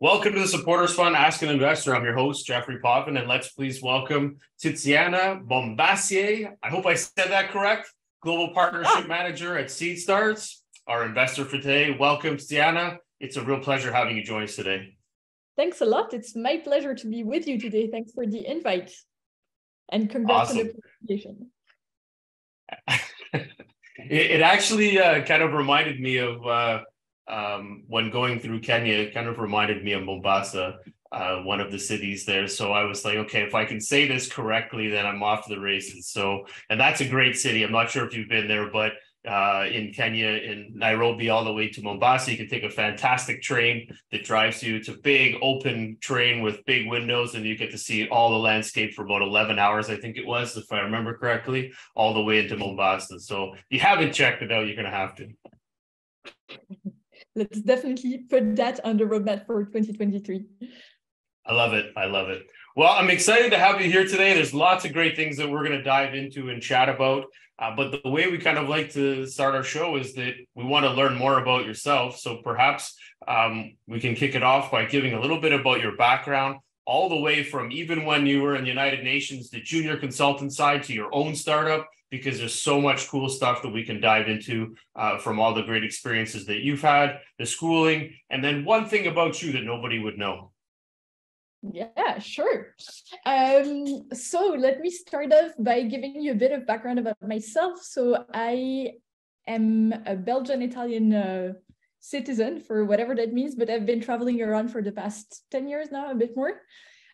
Welcome to the Supporters Fund Ask an Investor. I'm your host, Jeffery Potvin, and let's please welcome Tiziana Bombassei. I hope I said that correct. Global Partnership Manager at Seed SeedStars, our investor for today. Welcome, Tiziana. It's a real pleasure having you join us today. Thanks a lot. It's my pleasure to be with you today. Thanks for the invite. And congrats awesome. on the presentation. it, it, actually uh, kind of reminded me of uh, um, when going through Kenya, it kind of reminded me of Mombasa, uh, one of the cities there. So I was like, okay, if I can say this correctly, then I'm off to the races. So, and that's a great city. I'm not sure if you've been there, but uh, in Kenya, in Nairobi, all the way to Mombasa. You can take a fantastic train that drives you. It's a big open train with big windows, and you get to see all the landscape for about 11 hours, I think it was, if I remember correctly, all the way into Mombasa. So if you haven't checked it out, you're going to have to let's definitely put that on the roadmap for 2023. I love it. I love it. Well, I'm excited to have you here today. There's lots of great things that we're going to dive into and chat about. Uh, but the way we kind of like to start our show is that we want to learn more about yourself. So perhaps um, we can kick it off by giving a little bit about your background, all the way from even when you were in the United Nations, the junior consultant side to your own startup because there's so much cool stuff that we can dive into uh, from all the great experiences that you've had, the schooling, and then one thing about you that nobody would know. Yeah, sure. Um, so let me start off by giving you a bit of background about myself. So I am a Belgian Italian uh, citizen for whatever that means, but I've been traveling around for the past 10 years now, a bit more.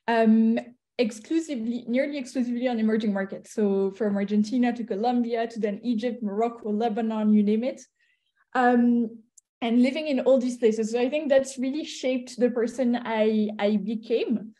Um, exclusively, nearly exclusively on emerging markets. So from Argentina to Colombia to then Egypt, Morocco, Lebanon, you name it. Um, and living in all these places. So I think that's really shaped the person I, I became.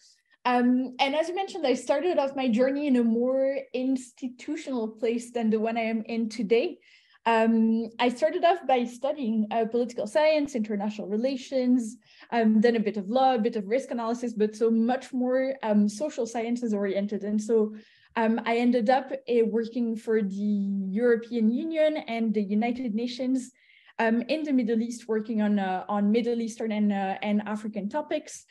Um, and as you mentioned, I started off my journey in a more institutional place than the one I am in today. Um, I started off by studying uh, political science, international relations, um, then a bit of law, a bit of risk analysis, but so much more um, social sciences oriented. And so um, I ended up uh, working for the European Union and the United Nations um, in the Middle East, working on uh, on Middle Eastern and uh, and African topics.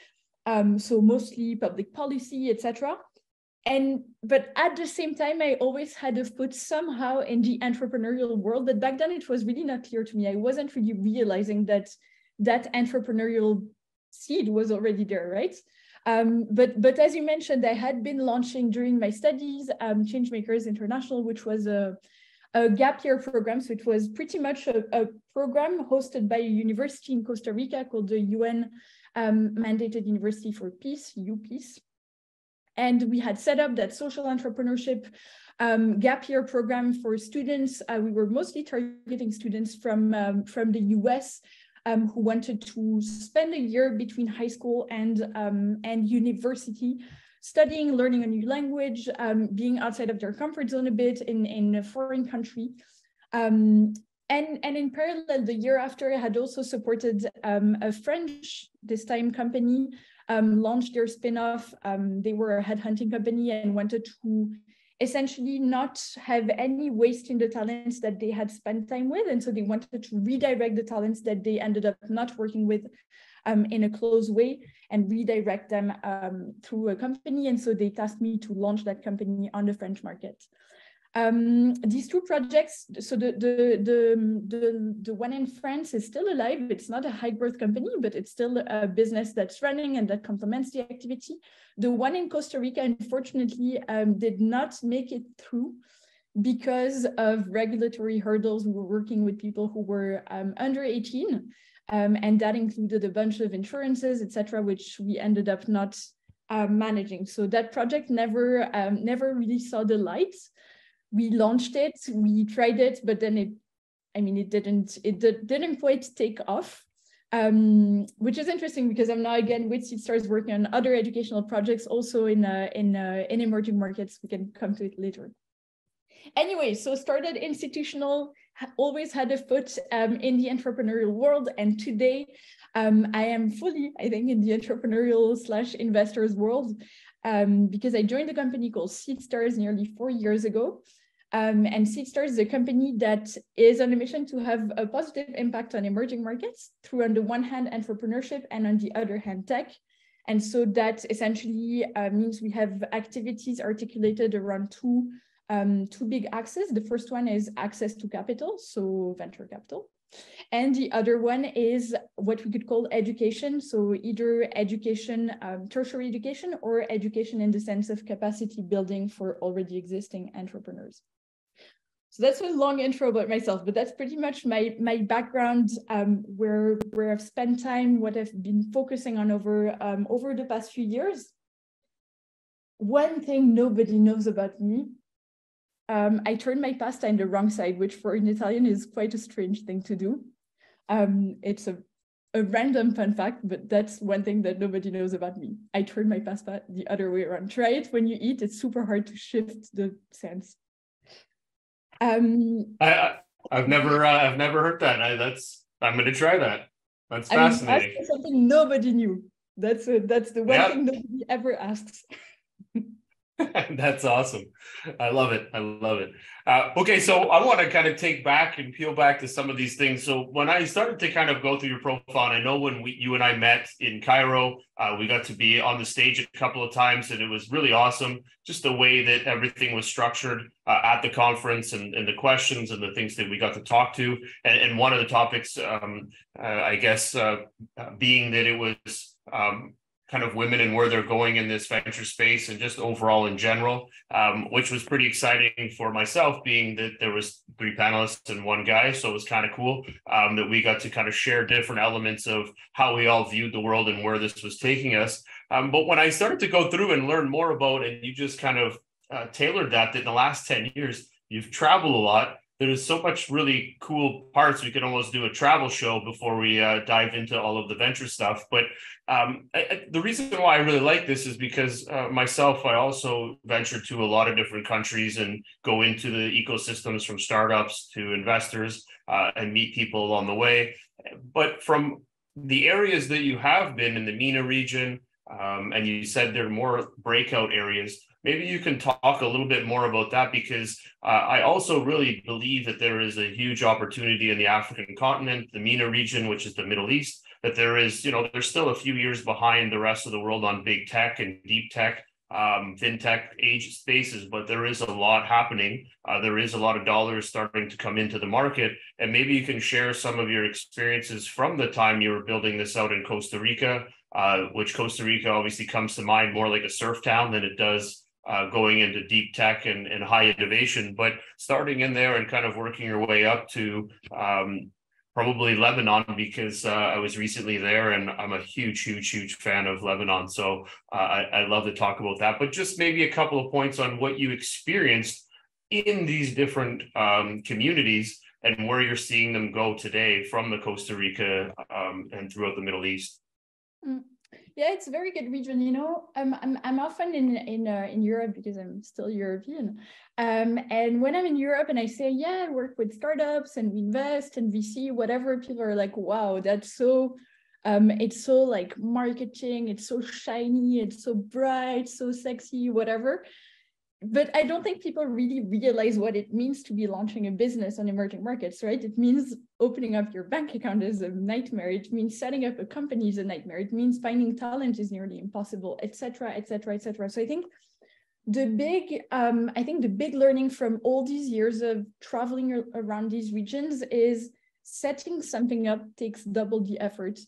Um, so mostly public policy, etc and but at the same time i always had a foot somehow in the entrepreneurial world but back then it was really not clear to me i wasn't really realizing that that entrepreneurial seed was already there right um, but but as you mentioned i had been launching during my studies um, changemakers international which was a a gap year program. So it was pretty much a, a, program hosted by a university in Costa Rica called the UN um, Mandated University for Peace, UPeace. And we had set up that social entrepreneurship um, gap year program for students. Uh, we were mostly targeting students from, um, from the US um, who wanted to spend a year between high school and, um, and university studying, learning a new language, um, being outside of their comfort zone a bit in, in a foreign country. Um, and, and in parallel, the year after, I had also supported a French, this time company, um, launched their spin-off. Um, they were a headhunting company and wanted to essentially not have any waste in the talents that they had spent time with. And so they wanted to redirect the talents that they ended up not working with um, in a close way and redirect them um, through a company. And so they tasked me to launch that company on the French market. Um, these two projects, so the, the, the, the, the one in France is still alive. It's not a high growth company, but it's still a business that's running and that complements the activity. The one in Costa Rica, unfortunately, um, did not make it through because of regulatory hurdles. We were working with people who were um, under 18, um, and that included a bunch of insurances, etc., which we ended up not uh, managing. So that project never, um, never really saw the light we launched it, we tried it, but then it, I mean, it didn't, it didn't quite take off. Um, which is interesting because I'm now again with SeedStars working on other educational projects also in uh, in uh, in emerging markets. We can come to it later. Anyway, so started institutional, always had a foot um, in the entrepreneurial world, and today um, I am fully, I think, in the entrepreneurial slash investors world um, because I joined a company called SeedStars nearly four years ago. Um, and Seedstar is a company that is on a mission to have a positive impact on emerging markets through, on the one hand, entrepreneurship, and on the other hand, tech. And so that essentially uh, means we have activities articulated around two, um, two big axes. The first one is access to capital, so venture capital. And the other one is what we could call education. So either education, um, tertiary education, or education in the sense of capacity building for already existing entrepreneurs. So that's a long intro about myself, but that's pretty much my my background, um, where where I've spent time, what I've been focusing on over um, over the past few years. One thing nobody knows about me um, I turned my pasta in the wrong side, which for an Italian is quite a strange thing to do. Um, it's a, a random fun fact, but that's one thing that nobody knows about me. I turn my pasta the other way around. Try it when you eat, it's super hard to shift the sense. Um, I, I've never, uh, I've never heard that. I, that's, I'm going to try that. That's fascinating. I something nobody knew. That's a, that's the one yep. thing nobody ever asks. That's awesome. I love it. I love it. Uh, okay, so I want to kind of take back and peel back to some of these things. So when I started to kind of go through your profile, and I know when we, you and I met in Cairo, uh, we got to be on the stage a couple of times, and it was really awesome. Just the way that everything was structured uh, at the conference, and, and the questions and the things that we got to talk to. And, and one of the topics, um, uh, I guess, uh, uh, being that it was um, kind of women and where they're going in this venture space and just overall in general, um, which was pretty exciting for myself, being that there was three panelists and one guy. So it was kind of cool um, that we got to kind of share different elements of how we all viewed the world and where this was taking us. Um, but when I started to go through and learn more about, and you just kind of uh, tailored that, that in the last 10 years, you've traveled a lot there's so much really cool parts. We could almost do a travel show before we uh, dive into all of the venture stuff. But um, I, I, the reason why I really like this is because uh, myself, I also venture to a lot of different countries and go into the ecosystems from startups to investors uh, and meet people along the way. But from the areas that you have been in the MENA region, um, and you said there are more breakout areas maybe you can talk a little bit more about that because uh, I also really believe that there is a huge opportunity in the African continent, the MENA region, which is the Middle East, that there is, you know, there's still a few years behind the rest of the world on big tech and deep tech. Um, fintech age spaces, but there is a lot happening. Uh, there is a lot of dollars starting to come into the market. And maybe you can share some of your experiences from the time you were building this out in Costa Rica, uh, which Costa Rica obviously comes to mind more like a surf town than it does uh, going into deep tech and, and high innovation, but starting in there and kind of working your way up to um, probably Lebanon because uh, I was recently there and I'm a huge, huge, huge fan of Lebanon. So uh, I, I love to talk about that. But just maybe a couple of points on what you experienced in these different um, communities and where you're seeing them go today from the Costa Rica um, and throughout the Middle East. Mm. Yeah, it's a very good region. You know, I'm I'm, I'm often in in uh, in Europe because I'm still European. Um, and when I'm in Europe and I say, yeah, I work with startups and we invest and VC, whatever, people are like, wow, that's so. Um, it's so like marketing. It's so shiny. It's so bright. So sexy. Whatever but I don't think people really realize what it means to be launching a business on emerging markets, right? It means opening up your bank account is a nightmare. It means setting up a company is a nightmare. It means finding talent is nearly impossible, etc., etc., etc. So I think the big, um, I think the big learning from all these years of traveling around these regions is setting something up takes double the effort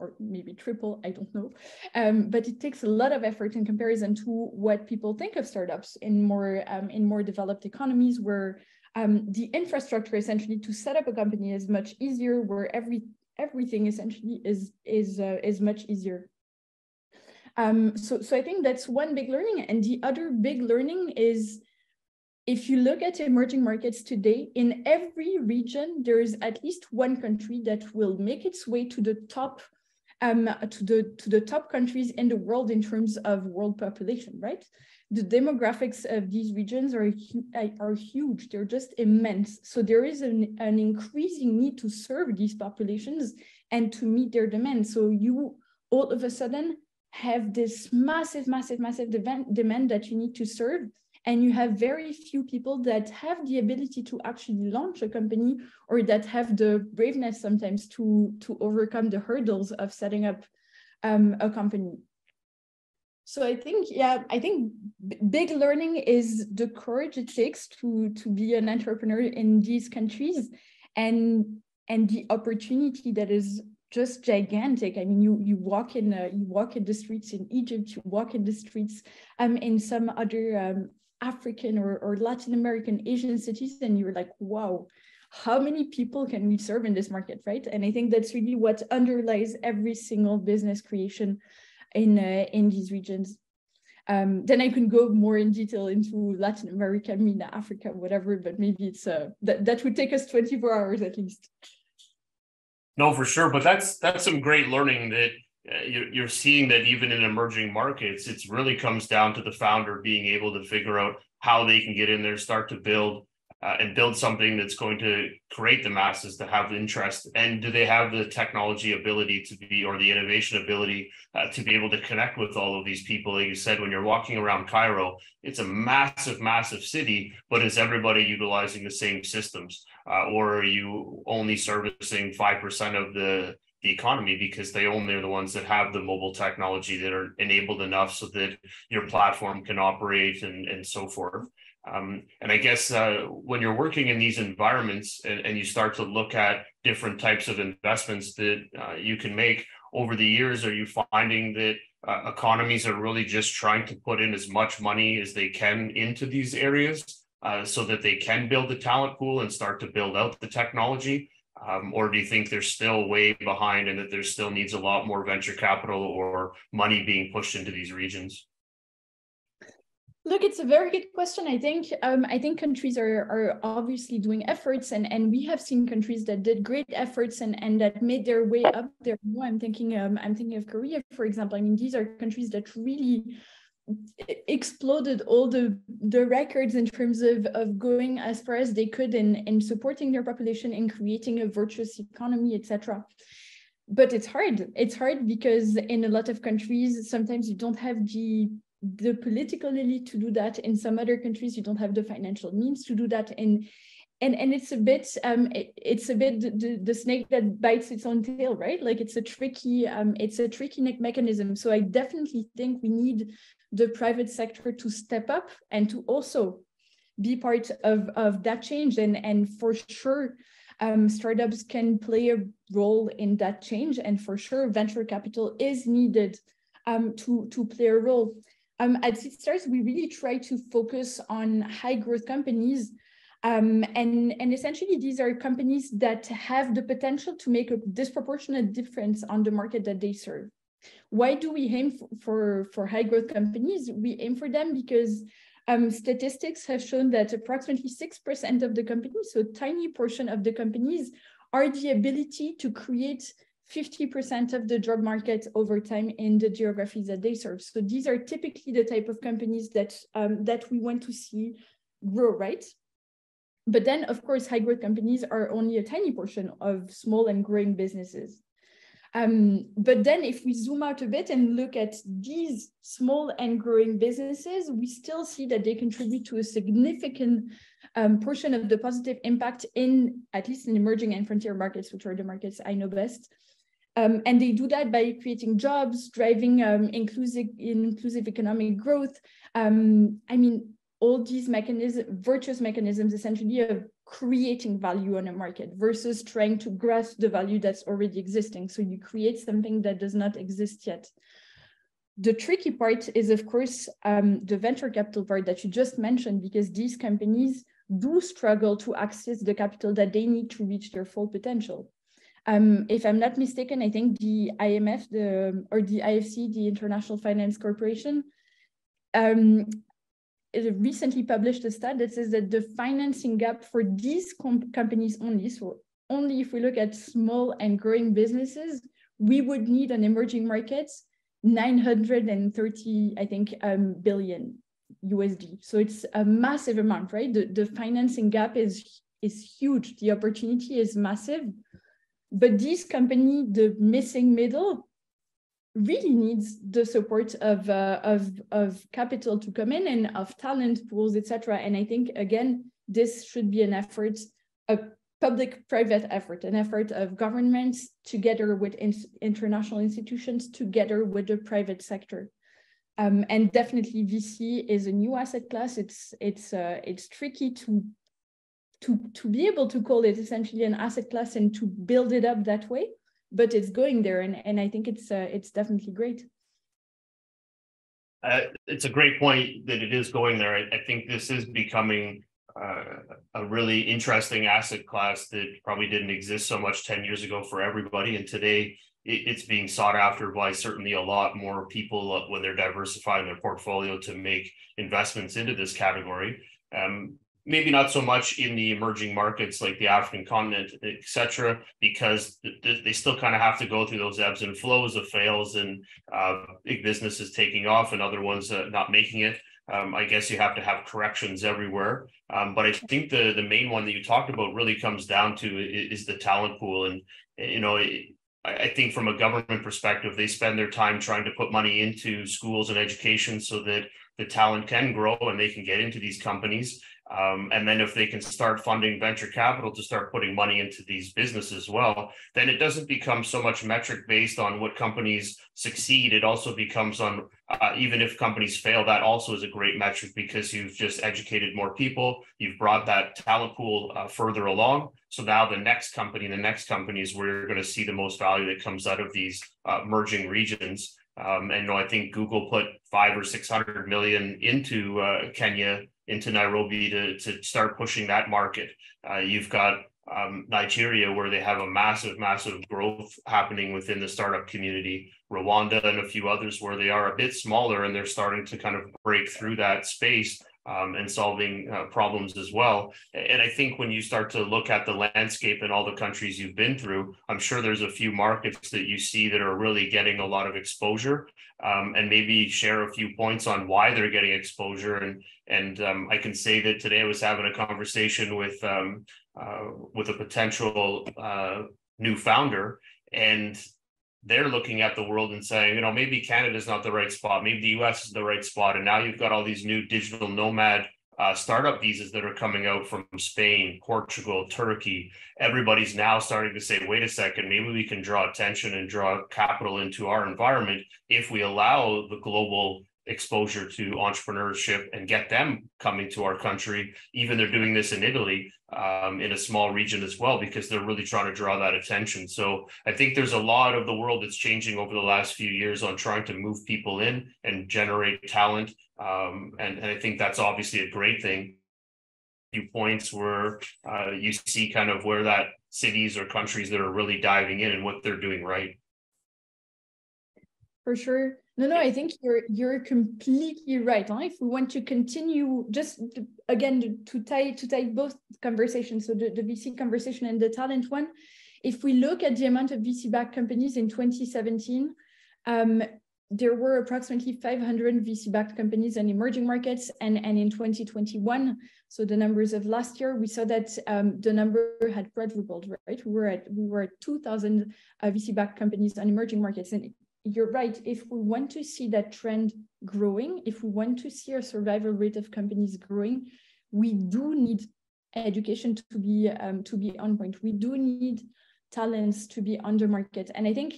or maybe triple, I don't know. Um, but it takes a lot of effort in comparison to what people think of startups in more um, in more developed economies where um, the infrastructure essentially to set up a company is much easier, where every everything essentially is is uh, is much easier. Um, so, so I think that's one big learning. And the other big learning is if you look at emerging markets today, in every region, there is at least one country that will make its way to the top um, to the to the top countries in the world in terms of world population, right? The demographics of these regions are are huge. They're just immense. So there is an, an increasing need to serve these populations and to meet their demands. So you all of a sudden have this massive, massive, massive demand that you need to serve. And you have very few people that have the ability to actually launch a company or that have the braveness sometimes to to overcome the hurdles of setting up um, a company so i think yeah i think big learning is the courage it takes to to be an entrepreneur in these countries and and the opportunity that is just gigantic. I mean, you you walk in uh, you walk in the streets in Egypt, you walk in the streets um, in some other um, African or, or Latin American, Asian cities, and you're like, wow, how many people can we serve in this market, right? And I think that's really what underlies every single business creation in uh, in these regions. Um, then I can go more in detail into Latin America, MENA, Africa, whatever, but maybe it's uh, that that would take us 24 hours at least. No, for sure. But that's that's some great learning that you're, you're seeing that even in emerging markets, it really comes down to the founder being able to figure out how they can get in there, start to build uh, and build something that's going to create the masses to have interest. And do they have the technology ability to be or the innovation ability uh, to be able to connect with all of these people? Like you said when you're walking around cairo it's a massive massive city but is everybody utilizing the same systems? Uh, or are you only servicing 5% of the the economy because they only are the ones that have the mobile technology that are enabled enough so that your platform can operate and, and so forth. Um, and I guess uh, when you're working in these environments and, and, you start to look at different types of investments that uh, you can make over the years, are you finding that uh, economies are really just trying to put in as much money as they can into these areas? uh, so that they can build the talent pool and start to build out the technology? Um, or do you think they're still way behind and that there still needs a lot more venture capital or money being pushed into these regions? Look, it's a very good question. I think um, I think countries are are obviously doing efforts, and and we have seen countries that did great efforts and and that made their way up there. I'm thinking um, I'm thinking of Korea, for example. I mean, these are countries that really exploded all the the records in terms of of going as far as they could in in supporting their population and creating a virtuous economy etc but it's hard. It's hard because in a lot of countries sometimes you don't have the the political elite to do that. In some other countries you don't have the financial means to do that. And and and it's a bit um it, it's a bit the, the snake that bites its own tail right? Like it's a tricky um it's a tricky mechanism. So i definitely think we need the private sector to step up and to also be part of, of that change. And, and for sure, um, startups can play a role in that change. And for sure, venture capital is needed um, to, to play a role. Um, at Seedstars, we really try to focus on high growth companies. Um, and, and essentially, these are companies that have the potential to make a disproportionate difference on the market that they serve. Why do we aim for, for, high growth companies? We aim for them because um, statistics have shown that approximately 6% of the companies, so tiny portion of the companies, are the ability to create 50% of the job market over time in the geographies that they serve. So these are typically the type of companies that, um, that we want to see grow, right? But then, of course, high growth companies are only a tiny portion of small and growing businesses. Um, but then if we zoom out a bit and look at these small and growing businesses, we still see that they contribute to a significant um, portion of the positive impact in at least in emerging and frontier markets, which are the markets I know best. Um, and they do that by creating jobs, driving um, inclusive, inclusive economic growth. Um, I mean, all these mechanisms, virtuous mechanisms essentially of creating value on a market versus trying to grasp the value that's already existing. So you create something that does not exist yet. The tricky part is, of course, um, the venture capital part that you just mentioned, because these companies do struggle to access the capital that they need to reach their full potential. Um, if I'm not mistaken, I think the IMF, the or the IFC, the International Finance Corporation, um, recently published a stat that says that the financing gap for these com companies only, so only if we look at small and growing businesses, we would need an emerging markets 930, I think, um, billion USD. So it's a massive amount, right? The, the financing gap is, is huge. The opportunity is massive. But this company, the missing middle, really needs the support of, uh, of, of capital to come in and of talent pools, etc. And I think, again, this should be an effort, a public-private effort, an effort of governments together with in international institutions, together with the private sector. Um, and definitely VC is a new asset class. It's it's uh, it's tricky to to to be able to call it essentially an asset class and to build it up that way but it's going there and, and i think it's uh, it's definitely great uh, it's a great point that it is going there. I, I think this is becoming uh, a really interesting asset class that probably didn't exist so much 10 years ago for everybody. And today it, it's being sought after by certainly a lot more people when they're diversifying their portfolio to make investments into this category. Um, maybe not so much in the emerging markets like the African continent, etc., because they still kind of have to go through those ebbs and flows of fails and uh, big businesses taking off and other ones uh, not making it. Um, I guess you have to have corrections everywhere. Um, but I think the the main one that you talked about really comes down to is, is the talent pool, and you know. It, I think from a government perspective, they spend their time trying to put money into schools and education so that the talent can grow and they can get into these companies. Um, and then if they can start funding venture capital to start putting money into these businesses as well, then it doesn't become so much metric based on what companies succeed. It also becomes on uh, even if companies fail, that also is a great metric because you've just educated more people. You've brought that talent pool uh, further along. So now the next company, the next company is where you're going to see the most value that comes out of these uh, merging regions. Um, and you know, I think Google put five or six hundred million into uh, Kenya into Nairobi to, to start pushing that market. Uh, you've got um, Nigeria, where they have a massive, massive growth happening within the startup community. Rwanda and a few others where they are a bit smaller and they're starting to kind of break through that space um, and solving uh, problems as well. And I think when you start to look at the landscape in all the countries you've been through, I'm sure there's a few markets that you see that are really getting a lot of exposure. Um, and maybe share a few points on why they're getting exposure. And and um, I can say that today I was having a conversation with um, uh, with a potential uh, new founder, and they're looking at the world and saying, you know, maybe Canada's not the right spot, maybe the US is the right spot. And now you've got all these new digital nomad uh, startup visas that are coming out from Spain, Portugal, Turkey. Everybody's now starting to say, wait a second, maybe we can draw attention and draw capital into our environment if we allow the global exposure to entrepreneurship and get them coming to our country. Even they're doing this in Italy um, in a small region as well, because they're really trying to draw that attention. So I think there's a lot of the world that's changing over the last few years on trying to move people in and generate talent. Um, and, and I think that's obviously a great thing. Few points where uh, you see kind of where that cities or countries that are really diving in and what they're doing right. For sure no, no, I think you're you're completely right. Huh? If we want to continue, just again to tie to tie both conversations, so the, the VC conversation and the talent one, if we look at the amount of VC-backed companies in 2017, um, there were approximately 500 VC-backed companies in emerging markets, and and in 2021, so the numbers of last year, we saw that um, the number had quadrupled. Right, we were at we were at 2,000 uh, VC-backed companies on emerging markets, and you're right. If we want to see that trend growing, if we want to see our survival rate of companies growing, we do need education to be um, to be on point. We do need talents to be on the market, and I think,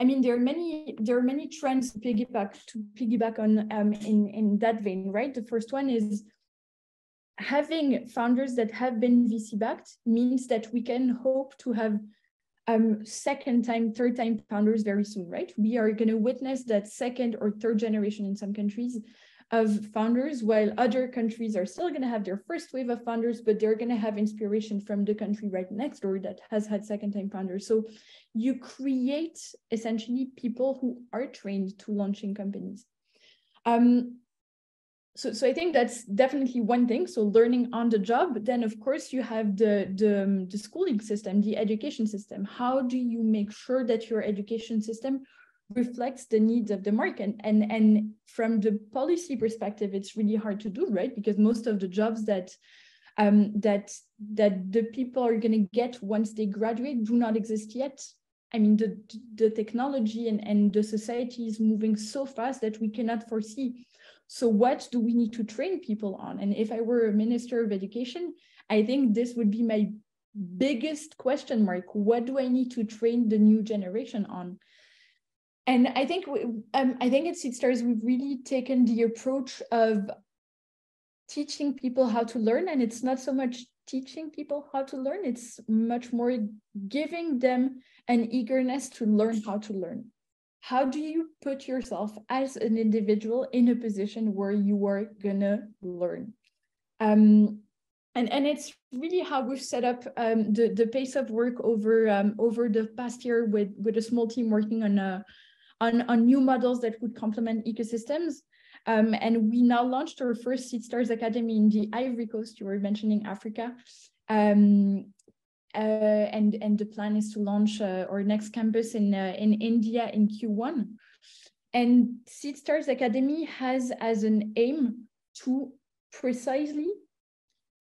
I mean, there are many there are many trends to piggyback to piggyback on um, in in that vein, right? The first one is having founders that have been VC backed means that we can hope to have um, second time, third time founders very soon, right? We are going to witness that second or third generation in some countries of founders, while other countries are still going to have their first wave of founders, but they're going to have inspiration from the country right next door that has had second time founders. So you create essentially people who are trained to launching companies. Um, so, so I think that's definitely one thing. So learning on the job. Then, of course, you have the, the, um, the schooling system, the education system. How do you make sure that your education system reflects the needs of the market? And, and from the policy perspective, it's really hard to do, right? Because most of the jobs that um, that that the people are going to get once they graduate do not exist yet I mean, the, the technology and, and the society is moving so fast that we cannot foresee. So what do we need to train people on? And if I were a minister of education, I think this would be my biggest question mark. What do I need to train the new generation on? And I think um, I think at Seedstars we've really taken the approach of teaching people how to learn, and it's not so much teaching people how to learn; it's much more giving them an eagerness to learn how to learn. How do you put yourself as an individual in a position where you are gonna learn? Um, and and it's really how we've set up um, the the pace of work over um, over the past year with with a small team working on a on, on new models that would complement ecosystems. Um, and we now launched our first Seedstars Academy in the Ivory Coast. You were mentioning Africa. Um, uh, and, and the plan is to launch uh, our next campus in, uh, in India in Q1. And Seedstars Academy has as an aim to precisely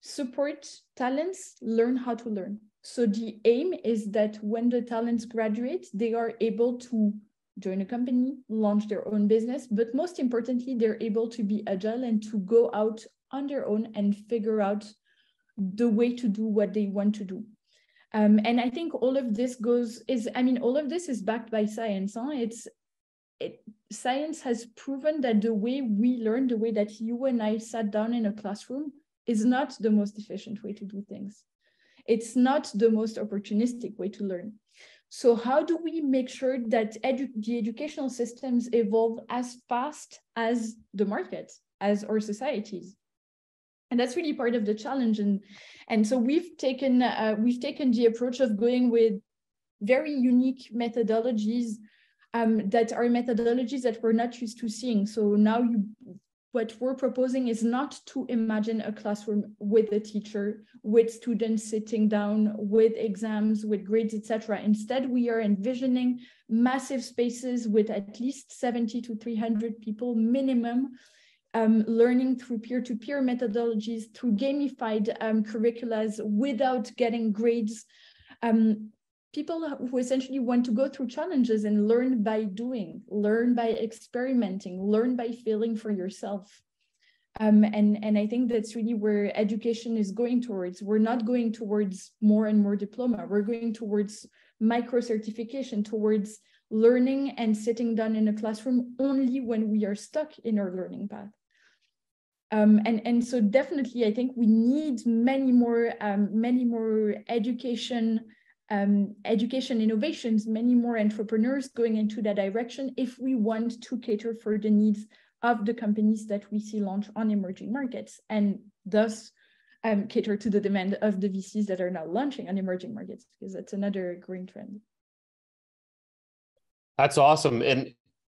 support talents learn how to learn. So the aim is that when the talents graduate, they are able to join a company, launch their own business, but most importantly, they're able to be agile and to go out on their own and figure out the way to do what they want to do. Um, and I think all of this goes is, I mean, all of this is backed by science. Huh? It's it, science has proven that the way we learn, the way that you and I sat down in a classroom, is not the most efficient way to do things. It's not the most opportunistic way to learn. So how do we make sure that edu the educational systems evolve as fast as the market, as our societies? And that's really part of the challenge. And, and so we've taken, uh, we've taken the approach of going with very unique methodologies um, that are methodologies that we're not used to seeing. So now you what we're proposing is not to imagine a classroom with a teacher, with students sitting down, with exams, with grades, etc. Instead, we are envisioning massive spaces with at least 70 to 300 people minimum, um, learning through peer-to-peer -peer methodologies, through gamified um, without getting grades, um, people who essentially want to go through challenges and learn by doing, learn by experimenting, learn by feeling for yourself. Um, and, and I think that's really where education is going towards. We're not going towards more and more diploma. We're going towards micro certification, towards learning and sitting down in a classroom only when we are stuck in our learning path. Um, and, and so definitely, I think we need many more, um, many more education um, education innovations, many more entrepreneurs going into that direction if we want to cater for the needs of the companies that we see launch on emerging markets and thus um, cater to the demand of the VCs that are now launching on emerging markets because that's another growing trend. That's awesome. And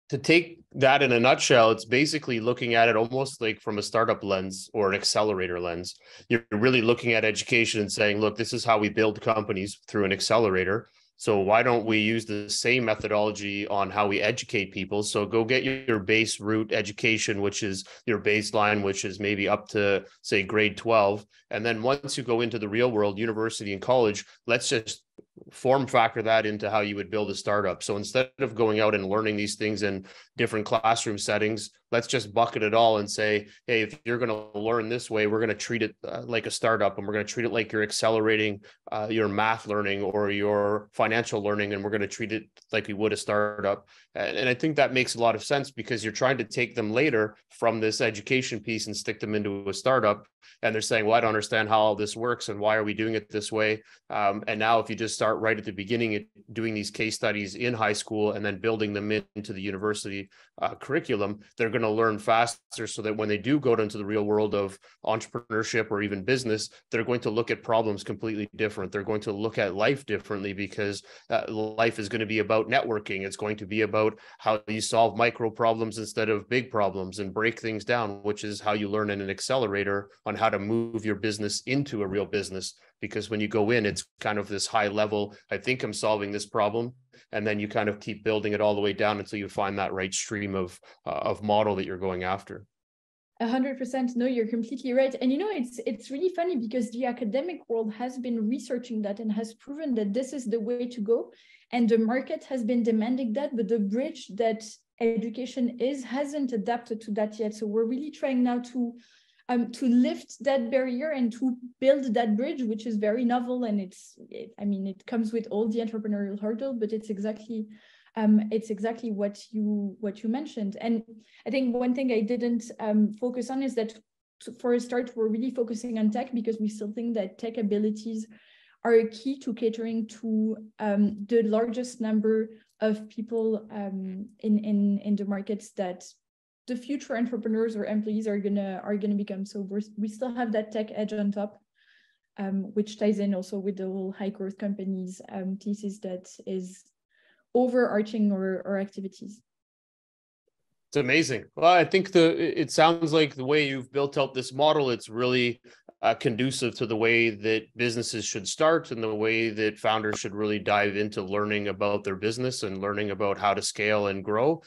to take that in a nutshell, it's basically looking at it almost like from a startup lens or an accelerator lens. You're really looking at education and saying, look, this is how we build companies through an accelerator. So why don't we use the same methodology on how we educate people? So go get your base root education, which is your baseline, which is maybe up to say grade 12. And then once you go into the real world, university and college, let's just form factor that into how you would build a startup. So instead of going out and learning these things in different classroom settings, let's just bucket it all and say, hey, if you're going to learn this way, we're going to treat it uh, like a startup and we're going to treat it like you're accelerating uh, your math learning or your financial learning, and we're going to treat it like we would a startup. And, and I think that makes a lot of sense because you're trying to take them later from this education piece and stick them into a startup. And they're saying, well, I don't understand how all this works and why are we doing it this way? Um, and now, if you just start right at the beginning, doing these case studies in high school and then building them into the university uh, curriculum, they're going to learn faster so that when they do go into the real world of entrepreneurship or even business, they're going to look at problems completely different. They're going to look at life differently because uh, life is going to be about networking. It's going to be about how you solve micro problems instead of big problems and break things down, which is how you learn in an accelerator on how to move your business into a real business because when you go in it's kind of this high level i think i'm solving this problem and then you kind of keep building it all the way down until you find that right stream of uh, of model that you're going after. A hundred percent. No you're completely right. And you know it's it's really funny because the academic world has been researching that and has proven that this is the way to go. And the market has been demanding that, but the bridge that education is hasn't adapted to that yet. So we're really trying now to um, to lift that barrier and to build that bridge, which is very novel. And it's, it, I mean, it comes with all the entrepreneurial hurdle, but it's exactly, um, it's exactly what you what you mentioned. And I think one thing I didn't um, focus on is that for a start, we're really focusing on tech because we still think that tech abilities are a key to catering to um, the largest number of people um, in, in, in the markets that the future entrepreneurs or employees are gonna are gonna become. So we're, we still have that tech edge on top, um, which ties in also with the whole high growth companies um, thesis that is overarching our, our activities. It's amazing. Well, I think the it sounds like the way you've built out this model, it's really uh, conducive to the way that businesses should start and the way that founders should really dive into learning about their business and learning about how to scale and grow.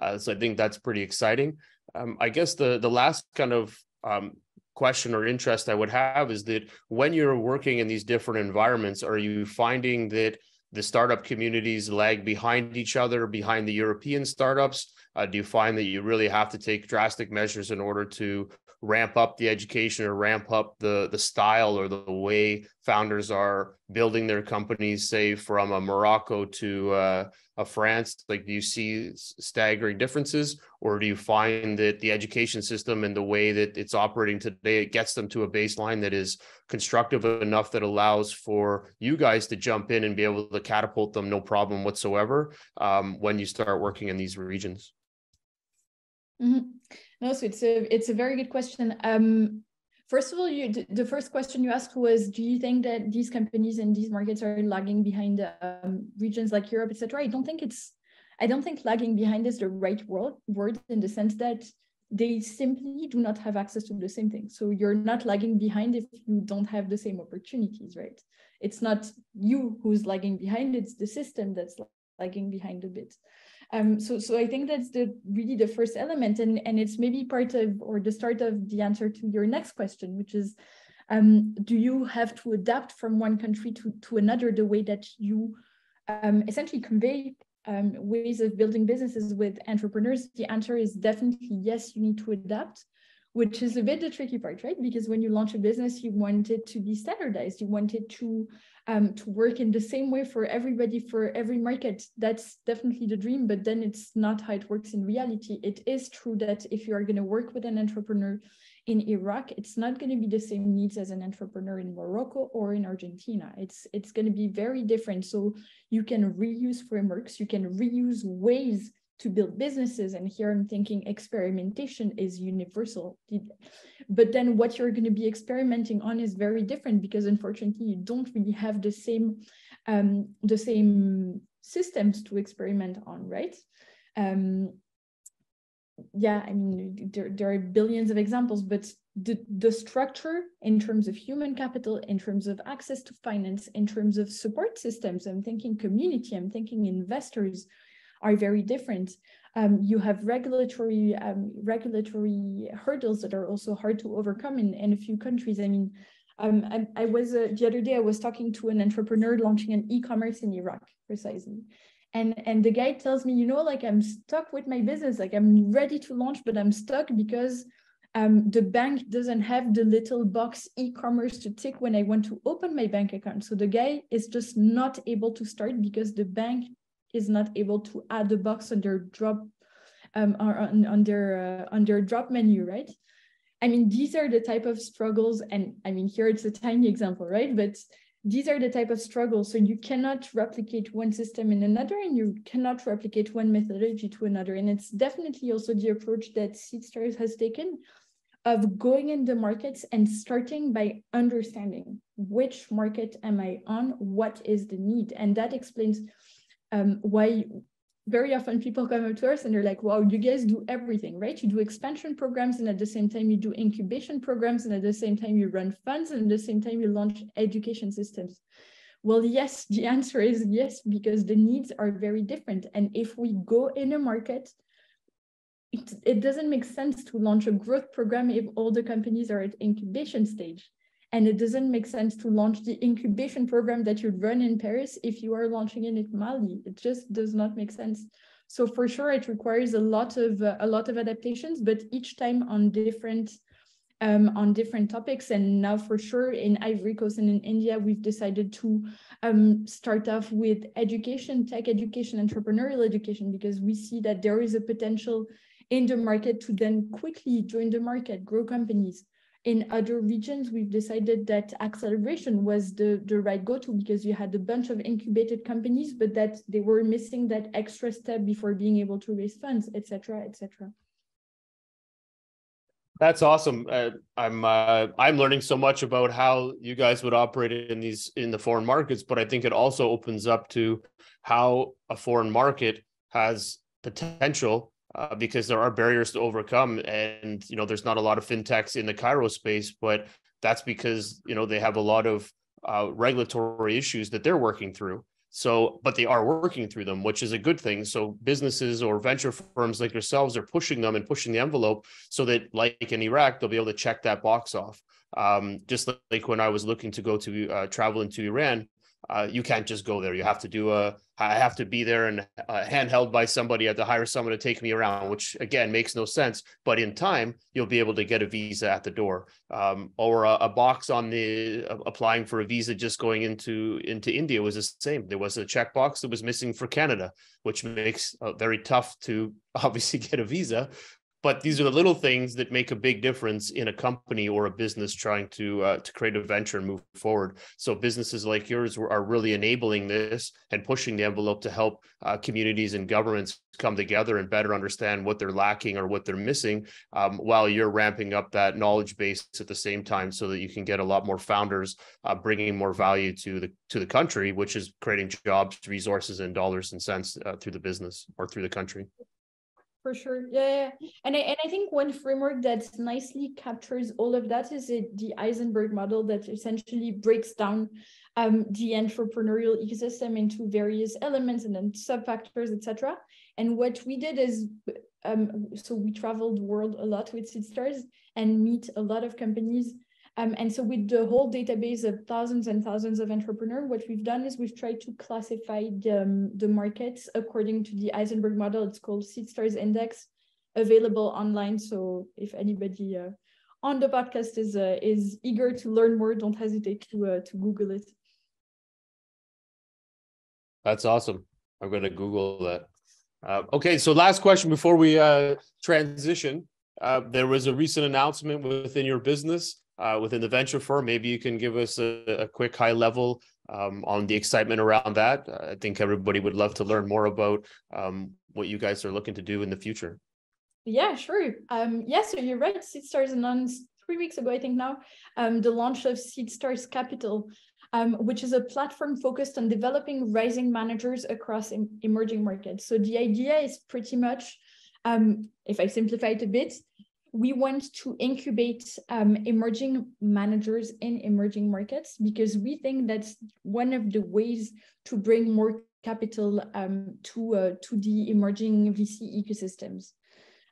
Uh, so I think that's pretty exciting. Um, I guess the the last kind of um, question or interest I would have is that when you're working in these different environments, are you finding that the startup communities lag behind each other, behind the European startups? Uh, do you find that you really have to take drastic measures in order to ramp up the education or ramp up the the style or the way founders are building their companies say from a morocco to uh, a france like do you see staggering differences or do you find that the education system and the way that it's operating today it gets them to a baseline that is constructive enough that allows for you guys to jump in and be able to catapult them no problem whatsoever um, when you start working in these regions mm-hmm. No, so it's a it's a very good question. Um, first of all, you the first question you asked was, do you think that these companies and these markets are lagging behind um, regions like Europe, etc.? I don't think it's I don't think lagging behind is the right word word in the sense that they simply do not have access to the same thing. So you're not lagging behind if you don't have the same opportunities, right? It's not you who's lagging behind, it's the system that's lagging behind a bit. Um, so, so I think that's the really the first element, and and it's maybe part of or the start of the answer to your next question, which is, um, do you have to adapt from one country to to another the way that you um, essentially convey um, ways of building businesses with entrepreneurs? The answer is definitely yes. You need to adapt which is a bit the tricky part, right? Because when you launch a business, you want it to be standardized. You want it to um, to work in the same way for everybody, for every market. That's definitely the dream, but then it's not how it works in reality. It is true that if you are going to work with an entrepreneur in Iraq, it's not going to be the same needs as an entrepreneur in Morocco or in Argentina. It's it's going to be very different. So you can reuse frameworks, you can reuse ways to build businesses and here i'm thinking experimentation is universal. But then what you're going to be experimenting on is very different because unfortunately you don't really have the same um, the same systems to experiment on right? Um, yeah i mean there, there are billions of examples but the, the structure in terms of human capital in terms of access to finance in terms of support systems i'm thinking community i'm thinking investors are very different. Um, you have regulatory um, regulatory hurdles that are also hard to overcome in, in a few countries. I mean, um, I, I, was uh, the other day I was talking to an entrepreneur launching an e-commerce in Iraq precisely, and and the guy tells me, you know, like I'm stuck with my business, like I'm ready to launch, but I'm stuck because um, the bank doesn't have the little box e-commerce to tick when I want to open my bank account. So the guy is just not able to start because the bank is not able to add the box on their drop um, on, on their uh, on their drop menu, right? I mean, these are the type of struggles, and I mean, here it's a tiny example, right? But these are the type of struggles. So you cannot replicate one system in another, and you cannot replicate one methodology to another. And it's definitely also the approach that Seedstars has taken of going in the markets and starting by understanding which market am I on, what is the need, and that explains um, why very often people come up to us and they're like, wow, you guys do everything, right? You do expansion programs and at the same time you do incubation programs and at the same time you run funds and at the same time you launch education systems. Well, yes, the answer is yes, because the needs are very different. And if we go in a market, it, it doesn't make sense to launch a growth program if all the companies are at incubation stage. And it doesn't make sense to launch the incubation program that you run in Paris if you are launching it in Mali. It just does not make sense. So for sure, it requires a lot of uh, a lot of adaptations, but each time on different um, on different topics. And now for sure in Ivory Coast and in India, we've decided to um, start off with education, tech education, entrepreneurial education, because we see that there is a potential in the market to then quickly join the market, grow companies. In other regions, we've decided that acceleration was the, the right go-to because you had a bunch of incubated companies, but that they were missing that extra step before being able to raise funds, et cetera, et cetera. That's awesome. Uh, I'm uh, I'm learning so much about how you guys would operate in these in the foreign markets, but I think it also opens up to how a foreign market has potential uh, because there are barriers to overcome, and you know there's not a lot of fintechs in the Cairo space, but that's because you know they have a lot of uh, regulatory issues that they're working through. So, but they are working through them, which is a good thing. So, businesses or venture firms like yourselves are pushing them and pushing the envelope so that, like in Iraq, they'll be able to check that box off. Um, just like when I was looking to go to uh, travel into Iran, uh, you can't just go there. You have to do a, I have to be there and uh, handheld by somebody. I have to hire someone to take me around, which again makes no sense. But in time, you'll be able to get a visa at the door, um, or a, a, box on the uh, applying for a visa just going into into India was the same. There was a checkbox that was missing for Canada, which makes uh, very tough to obviously get a visa but these are the little things that make a big difference in a company or a business trying to uh, to create a venture and move forward. So businesses like yours are really enabling this and pushing the envelope to help uh, communities and governments come together and better understand what they're lacking or what they're missing um, while you're ramping up that knowledge base at the same time so that you can get a lot more founders uh, bringing more value to the to the country which is creating jobs resources and dollars and cents uh, through the business or through the country for sure. Yeah, and I, and I think one framework that nicely captures all of that is it, the Isenberg model that essentially breaks down um, the entrepreneurial ecosystem into various elements and then sub factors etc and what we did is um, so we traveled the world a lot with seedstars and meet a lot of companies um, and so with the whole database of thousands and thousands of entrepreneurs, what we've done is we've tried to classify the, um, the markets according to the Isenberg model. It's called SeedStars Index, available online. So if anybody uh, on the podcast is uh, is eager to learn more, don't hesitate to uh, to Google it. That's awesome. I'm going to Google that. Uh, okay, so last question before we uh, transition. Uh, there was a recent announcement within your business uh, within the venture firm. Maybe you can give us a, a quick high level um, on the excitement around that. I think everybody would love to learn more about um, what you guys are looking to do in the future. Yeah, sure. Um, yeah, so you're right. SeedStars announced three weeks ago, I think now, um, the launch of SeedStars Capital, um, which is a platform focused on developing rising managers across em emerging markets. So the idea is pretty much, um, if I simplify it a bit, we want to incubate um, emerging managers in emerging markets because we think that's one of the ways to bring more capital um, to uh, to the emerging VC ecosystems.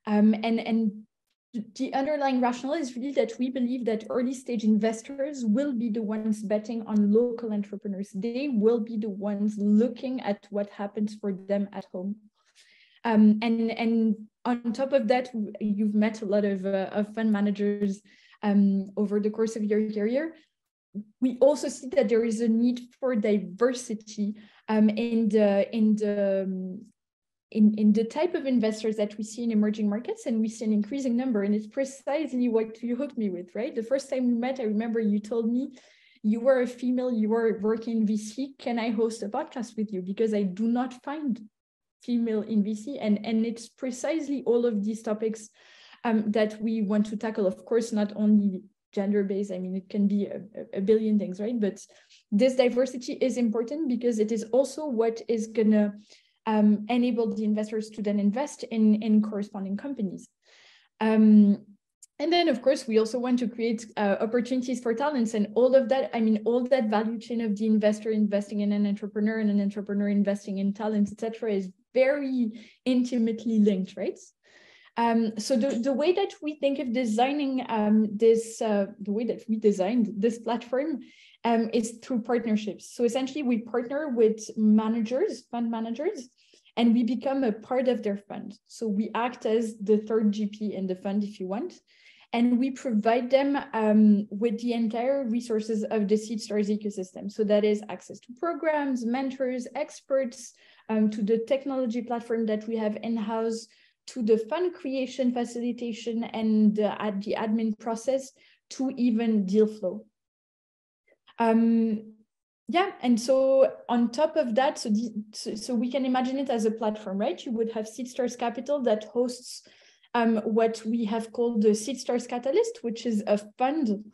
Um, and and the underlying rationale is really that we believe that early stage investors will be the ones betting on local entrepreneurs. They will be the ones looking at what happens for them at home. Um, and and on top of that, you've met a lot of, uh, of fund managers um, over the course of your career. We also see that there is a need for diversity um, in the in the um, in, in the type of investors that we see in emerging markets, and we see an increasing number. And it's precisely what you hooked me with, right? The first time we met, I remember you told me you were a female, you were working VC. Can I host a podcast with you? Because I do not find female in VC. And, and it's precisely all of these topics um, that we want to tackle. Of course, not only gender based, I mean, it can be a, a billion things, right? But this diversity is important because it is also what is going to um, enable the investors to then invest in, in corresponding companies. Um, and then, of course, we also want to create uh, opportunities for talents and all of that. I mean, all that value chain of the investor investing in an entrepreneur and an entrepreneur investing in talents, etc., is very intimately linked, right? Um, so the, the way that we think of designing um, this, uh, the way that we designed this platform um, is through partnerships. So essentially we partner with managers, fund managers, and we become a part of their fund. So we act as the third GP in the fund if you want. And we provide them um, with the entire resources of the Seed SeedStars ecosystem. So that is access to programs, mentors, experts, um, to the technology platform that we have in-house, to the fund creation facilitation and uh, at the admin process to even deal flow. Um, yeah, and so on top of that, so, the, so, so we can imagine it as a platform, right? You would have SeedStars Capital that hosts um, what we have called the SeedStars Catalyst, which is a fund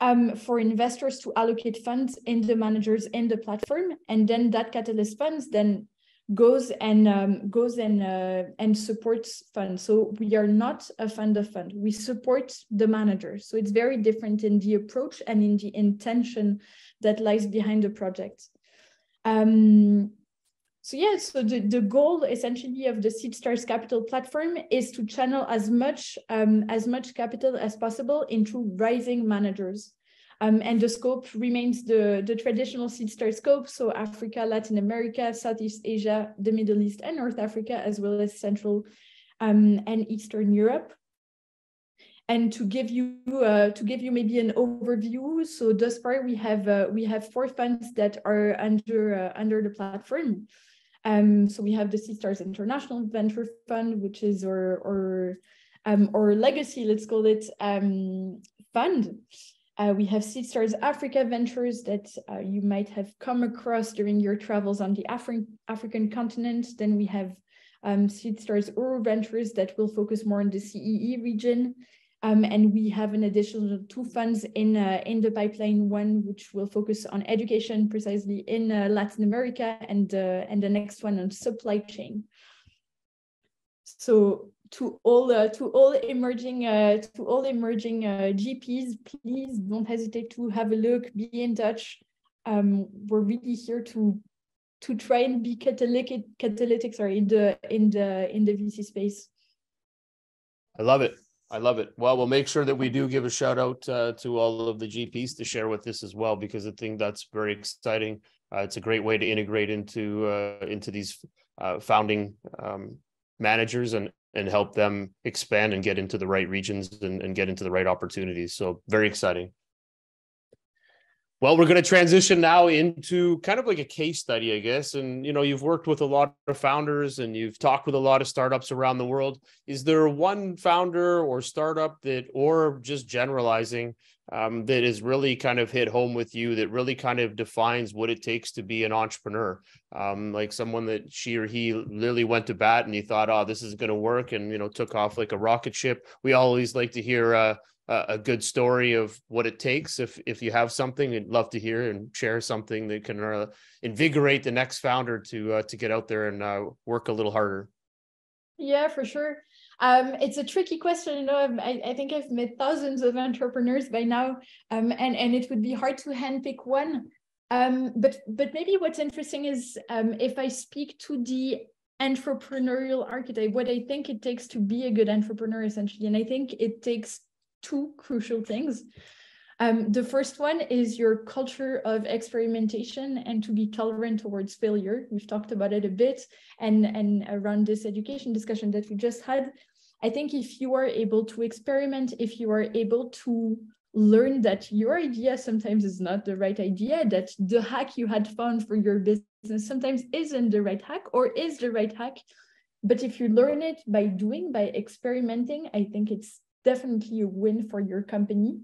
um, for investors to allocate funds in the managers in the platform. And then that Catalyst funds then goes and um, goes and uh, and supports funds. So we are not a fund of fund. We support the manager. So it's very different in the approach and in the intention that lies behind the project. Um, so yeah, so the, the goal essentially of the SeedStars Capital platform is to channel as much um, as much capital as possible into rising managers. Um, and the scope remains the, the traditional SeedStar scope, so Africa, Latin America, Southeast Asia, the Middle East, and North Africa, as well as Central um, and Eastern Europe. And to give you uh, to give you maybe an overview, so thus far we have uh, we have four funds that are under uh, under the platform. Um, so we have the SeedStars International Venture Fund, which is our or um, or legacy, let's call it, um, fund. Uh, we have SeedStars Africa Ventures that uh, you might have come across during your travels on the Afri African continent. Then we have um, SeedStars Euro Ventures that will focus more on the CEE region. Um, and we have an additional two funds in, uh, in the pipeline, one which will focus on education precisely in uh, Latin America and, uh, and the next one on supply chain. So to all uh, to all emerging uh, to all emerging uh, GPs, please don't hesitate to have a look, be in touch. Um, we're really here to to try and be catalytic catalytic sorry in the in the in the VC space. I love it. I love it. Well, we'll make sure that we do give a shout out uh, to all of the GPs to share with this as well, because I think that's very exciting. Uh, it's a great way to integrate into uh, into these founding um, managers and and help them expand and get into the right regions and, and get into the right opportunities. So very exciting. Well, we're going to transition now into kind of like a case study, I guess. And you know, you've worked with a lot of founders and you've talked with a lot of startups around the world. Is there one founder or startup that, or just generalizing, um, that has really kind of hit home with you that really kind of defines what it takes to be an entrepreneur um, like someone that she or he literally went to bat and you thought oh this is going to work and you know took off like a rocket ship we always like to hear uh, a good story of what it takes if if you have something i'd love to hear and share something that can uh, invigorate the next founder to uh, to get out there and uh, work a little harder yeah for sure um, it's a tricky question. You know, I, I, think I've met thousands of entrepreneurs by now, um, and and it would be hard to handpick one. Um, but but maybe what's interesting is um, if I speak to the entrepreneurial archetype, what I think it takes to be a good entrepreneur, essentially, and I think it takes two crucial things. Um, the first one is your culture of experimentation and to be tolerant towards failure. We've talked about it a bit, and, and around this education discussion that we just had. I think if you are able to experiment, if you are able to learn that your idea sometimes is not the right idea, that the hack you had found for your business sometimes isn't the right hack or is the right hack. But if you learn it by doing, by experimenting, I think it's definitely a win for your company.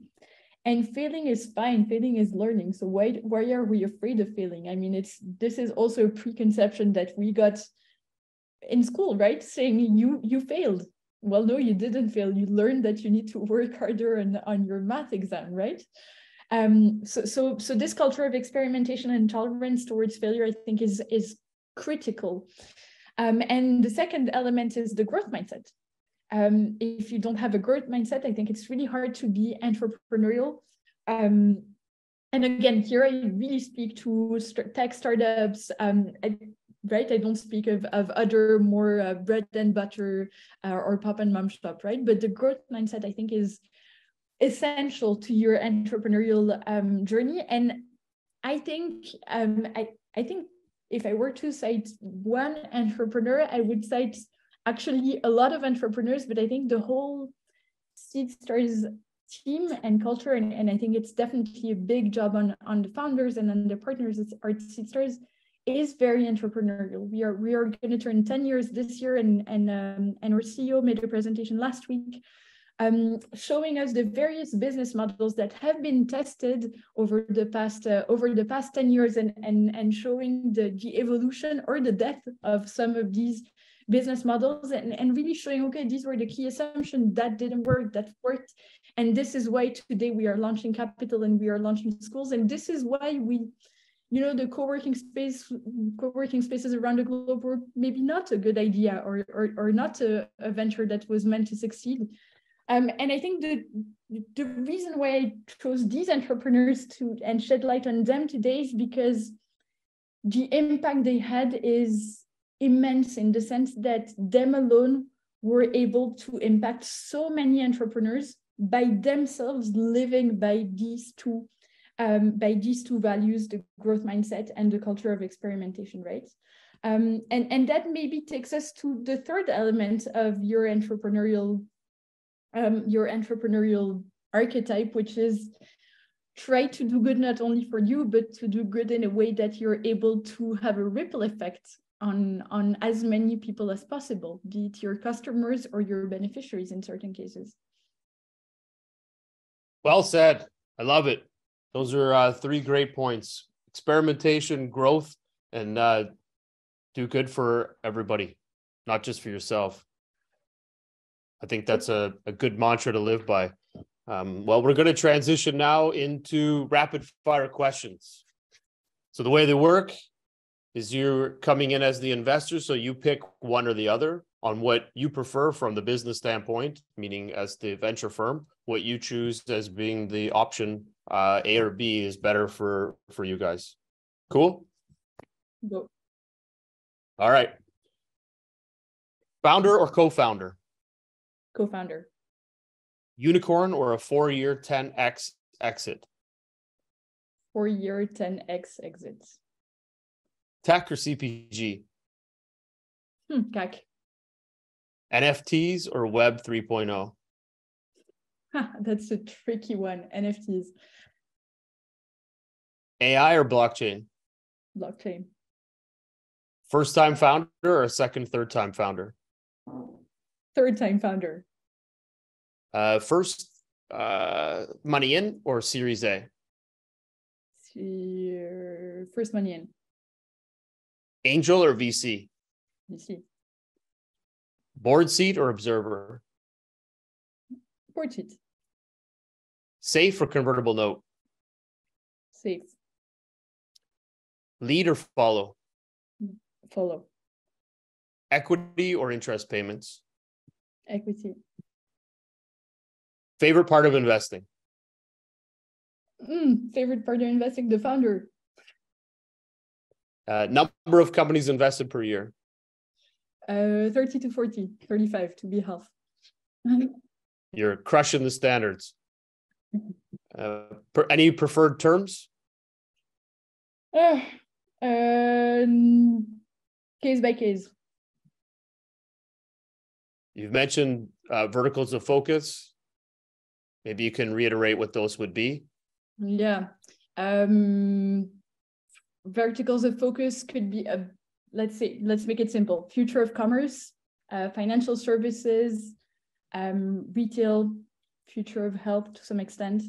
And failing is fine failing is learning. So why why are we afraid of failing? I mean it's this is also a preconception that we got in school right? Saying you you failed. Well no you didn't fail. You learned that you need to work harder on, on your math exam right? Um so so so this culture of experimentation and tolerance towards failure i think is is critical. Um and the second element is the growth mindset um, if you don't have a growth mindset, I think it's really hard to be entrepreneurial. Um, and again, here I really speak to tech startups. Um, right? I don't speak of, of other more uh, bread and butter uh, or pop and mom shop, right? But the growth mindset, I think, is essential to your entrepreneurial um, journey. And I think um, I, I think if I were to cite one entrepreneur, I would cite actually a lot of entrepreneurs, but I think the whole Seed Stars team and culture, and, and I think it's definitely a big job on, on the founders and on the partners at Seed Stars, is very entrepreneurial. We are we are going to turn 10 years this year, and and um, and our CEO made a presentation last week um, showing us the various business models that have been tested over the past uh, over the past 10 years and, and, and showing the, the evolution or the death of some of these business models and, and really showing, okay, these were the key assumptions that didn't work, that worked. And this is why today we are launching capital and we are launching schools. And this is why we, you know, the co-working space, co-working spaces around the globe were maybe not a good idea or, or, or not a, a venture that was meant to succeed. Um, and I think the the reason why I chose these entrepreneurs to and shed light on them today is because the impact they had is immense in the sense that them alone were able to impact so many entrepreneurs by themselves living by these two um, by these two values the growth mindset and the culture of experimentation right? Um, and and that maybe takes us to the third element of your entrepreneurial um, your entrepreneurial archetype, which is try to do good not only for you, but to do good in a way that you're able to have a ripple effect on, on as many people as possible, be it your customers or your beneficiaries in certain cases. Well said. I love it. Those are uh, three great points experimentation, growth, and uh, do good for everybody, not just for yourself. I think that's a, a good mantra to live by. Um, well, we're going to transition now into rapid fire questions. So the way they work is you're coming in as the investor, so you pick one or the other on what you prefer from the business standpoint, meaning as the venture firm, what you choose as being the option uh, A or B is better for for you guys. Cool. Go. All right. Founder or co-founder? co-founder. Unicorn or a four-year 10x exit? Four-year 10x exit. Tech or CPG? Hmm, CAC. NFTs or Web 3.0? That's a tricky one. NFTs. AI or blockchain? Blockchain. First time founder or second, third time founder? third time founder? Uh, first, uh, money in or Series A? First money in. Angel or VC? VC. Board seat or observer? Board seat. Safe or convertible note? Safe. Lead or follow? Follow. Equity or interest payments? equity. Favorite part of investing? Mm, favorite part of investing, the founder. Uh, number of companies invested per year? Uh, 30 to 40, 35 to be half. You're crushing the standards. Uh, per, any preferred terms? Uh, uh, case by case. You've mentioned uh, verticals of focus. Maybe you can reiterate what those would be. Yeah. Um, verticals of focus could be a let's say let's make it simple. Future of commerce uh, financial services um, retail future of health to some extent.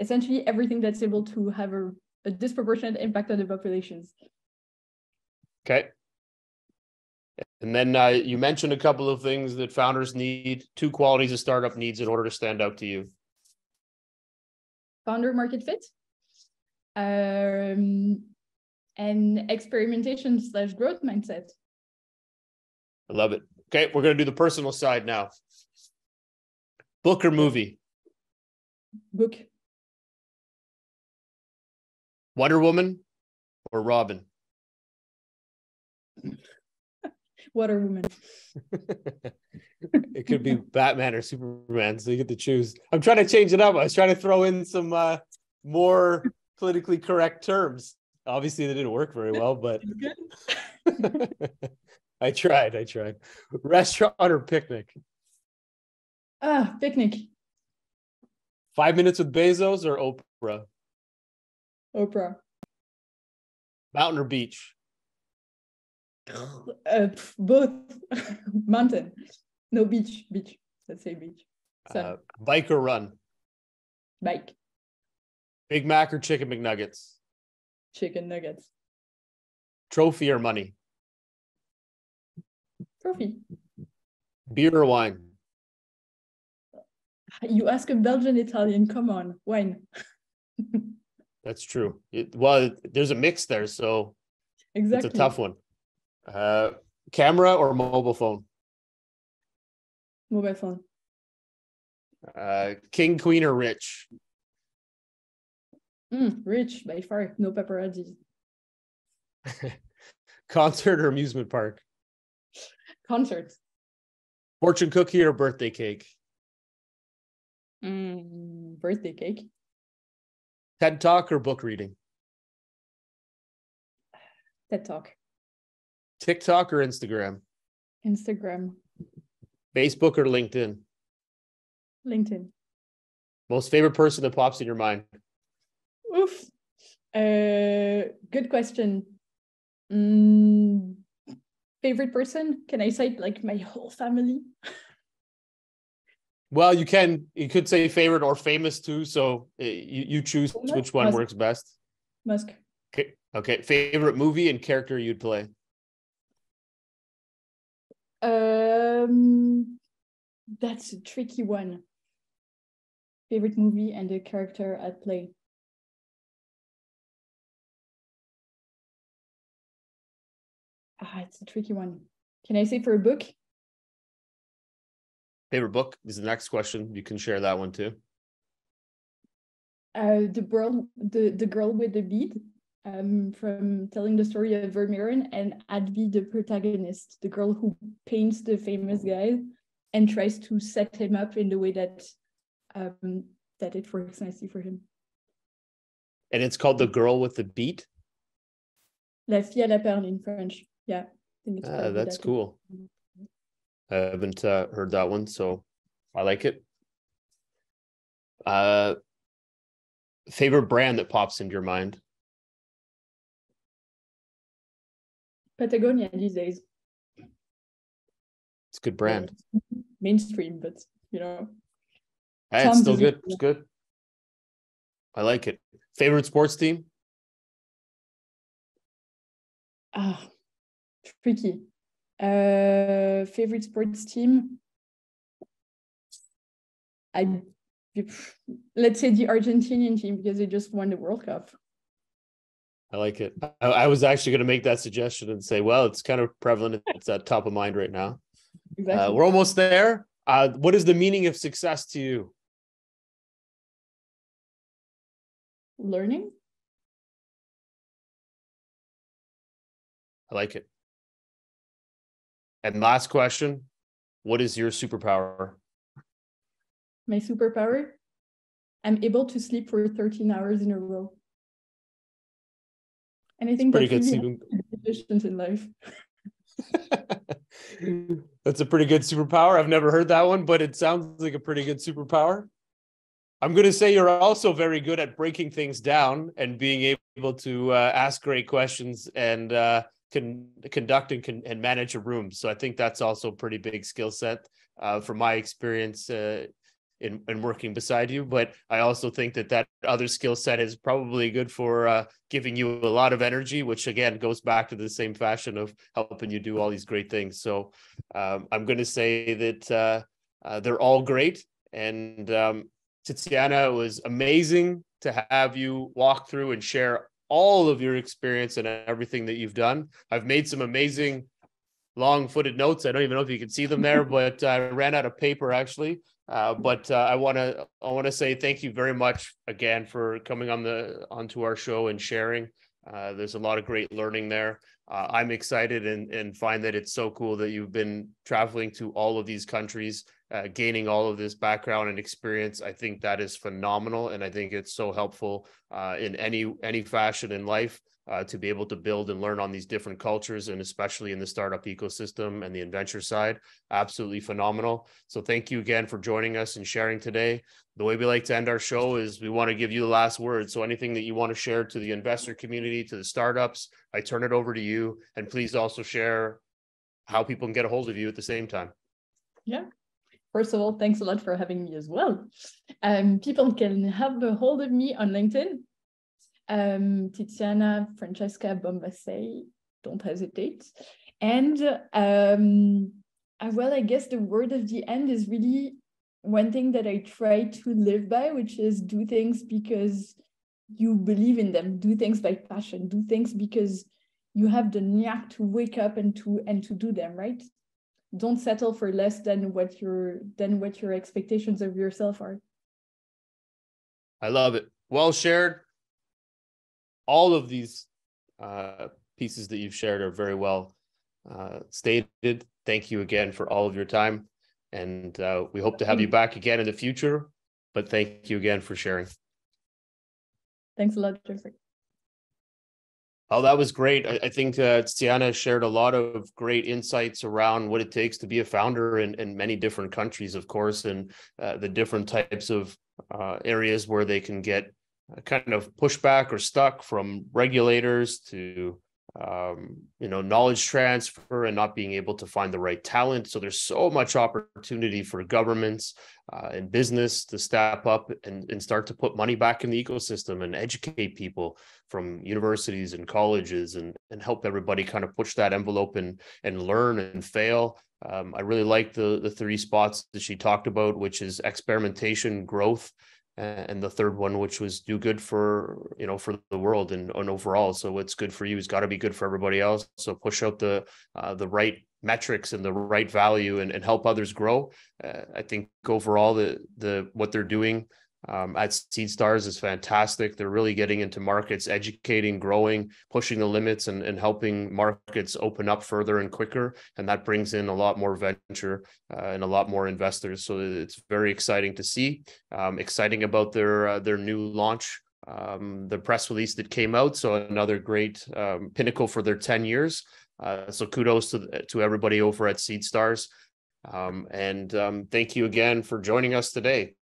Essentially everything that's able to have a, a disproportionate impact on the populations. Okay. And then uh, you mentioned a couple of things that founders need, two qualities a startup needs in order to stand out to you. Founder market fit. Um, and experimentation slash growth mindset. I love it. Okay, we're going to do the personal side now. Book or movie? Book. Wonder Woman or Robin? Water Woman. it could be Batman or Superman, so you get to choose. I'm trying to change it up. I was trying to throw in some uh, more politically correct terms. Obviously, they didn't work very well, but I tried. I tried. Restaurant or picnic? Ah, picnic. Five minutes with Bezos or Oprah? Oprah. Mountain or beach? Uh, both. Mountain. No beach. Beach. Let's say beach. So, uh, bike or run? Bike. Big Mac or chicken McNuggets? Chicken nuggets. Trophy or money? Trophy. Beer or wine? You ask a Belgian Italian, come on, wine. That's true. It, well, there's a mix there, so exactly. it's a tough one. Uh, camera or mobile phone? Mobile phone. Uh, king, queen, or rich? Mm, rich by far, no paparazzi. Concert or amusement park? Concert. Fortune cookie or birthday cake? Mm, birthday cake. TED talk or book reading? TED talk. TikTok or Instagram? Instagram. Facebook or LinkedIn? LinkedIn. Most favorite person that pops in your mind? Oof. Uh, good question. Mm, favorite person? Can I cite like my whole family? Well, you can. You could say favorite or famous too. So uh, you you choose Famous? which one Musk. works best. Musk. Okay. Okay. Favorite movie and character you'd play. Um, that's a tricky one. Favorite movie and the character I'd play. Ah, it's a tricky one. Can I say for a book? Favorite book is the next question. You can share that one too. Uh, the girl, the the girl with the bead, um, from telling the story of Vermeeren, and Advi, the protagonist, the girl who paints the famous guy and tries to set him up in the way that, um, that it works nicely for him. And it's called The Girl with the Beat. La fille à la perle in French. Yeah, I think it's Ah, probably that's that. cool. I haven't uh, heard that one, so I like it. Uh, favorite brand that pops into your mind? Patagonia these days. It's a good brand. Mainstream, but you know, Hey, it's still good. It's good. I like it. Favorite sports team? ah, tricky. Uh, favorite sports team? I let's say the Argentinian team because they just won the World Cup. I like it. I, I was actually going to make that suggestion and say, well, it's kind of prevalent. It's at top of mind right now. Exactly. Uh, we're almost there. Uh, what is the meaning of success to you? Learning. I like it. And last question What is your superpower? My superpower. I'm able to sleep for 13 hours in a row. And I think Pretty that's good. really in life. That's a pretty good superpower. I've never heard that one, but it sounds like a pretty good superpower. I'm going to say you're also very good at breaking things down and being able to uh, ask great questions and uh, can conduct and, can, and manage a room. So I think that's also a pretty big skill set uh, from my experience uh, in, in working beside you. But I also think that that other skill set is probably good for uh, giving you a lot of energy, which again goes back to the same fashion of helping you do all these great things. So um, I'm going to say that uh, uh, they're all great. And um, Tiziana, it was amazing to have you walk through and share all of your experience and everything that you've done. I've made some amazing long footed notes. I don't even know if you can see them there, but I ran out of paper actually. Uh, but uh, I want to I want to say thank you very much again for coming on the onto our show and sharing. Uh, there's a lot of great learning there. uh, I'm excited and, and find that it's so cool that you've been traveling to all of these countries, uh, gaining all of this background and experience. I think that is phenomenal, and I think it's so helpful uh, in any any fashion in life uh, to be able to build and learn on these different cultures, and especially in the startup ecosystem and the adventure side. Absolutely phenomenal. So thank you again for joining us and sharing today. The way we like to end our show is we want to give you the last word. So anything that you want to share to the investor community, to the startups, I turn it over to you. And please also share how people can get a hold of you at the same time. Yeah. First of all, thanks a lot for having me as well. Um, people can have a hold of me on LinkedIn um, Tiziana Francesca Bombassei, don't hesitate. And um, uh, well, I guess the word of the end is really one thing that I try to live by, which is do things because you believe in them, do things by passion, do things because you have the knack to wake up and to and to do them, right? Don't settle for less than what your than what your expectations of yourself are. I love it. Well shared all of these uh, pieces that you've shared are very well uh, stated. Thank you again for all of your time. And uh, we hope to have you back again in the future. But thank you again for sharing. Thanks a lot, Jeffery. Oh, that was great. I, I think uh, Tiziana shared a lot of great insights around what it takes to be a founder in, in many different countries, of course, and uh, the different types of uh, areas where they can get kind of pushback or stuck from regulators to um, you know knowledge transfer and not being able to find the right talent. So there's so much opportunity for governments uh, and business to step up and, and start to put money back in the ecosystem and educate people from universities and colleges and, and help everybody kind of push that envelope and and learn and fail. Um, i really like the the three spots that she talked about which is experimentation growth and the third one which was do good for you know for the world and, and overall. So what's good for you has got to be good for everybody else. So push out the uh, the right metrics and the right value and, and help others grow. Uh, i think overall the the what they're doing um, at SeedStars is fantastic. They're really getting into markets, educating, growing, pushing the limits, and, and helping markets open up further and quicker. And that brings in a lot more venture uh, and a lot more investors. So it's very exciting to see. Um, exciting about their uh, their new launch. Um, the press release that came out. So another great um, pinnacle for their ten years. Uh, so kudos to to everybody over at SeedStars. Um, and um, thank you again for joining us today.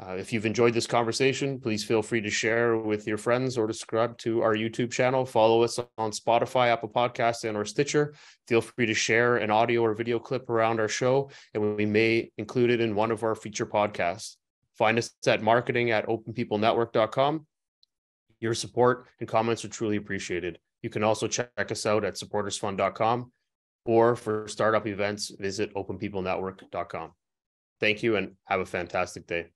Uh, if you've enjoyed this conversation, please feel free to share with your friends or subscribe to our YouTube channel. Follow us on Spotify, Apple Podcasts, and or Stitcher. Feel free to share an audio or video clip around our show, and we may include it in one of our feature podcasts. Find us at marketing at openpeoplenetwork.com. Your support and comments are truly appreciated. You can also check us out at supportersfund.com or for startup events, visit openpeoplenetwork.com. Thank you and have a fantastic day.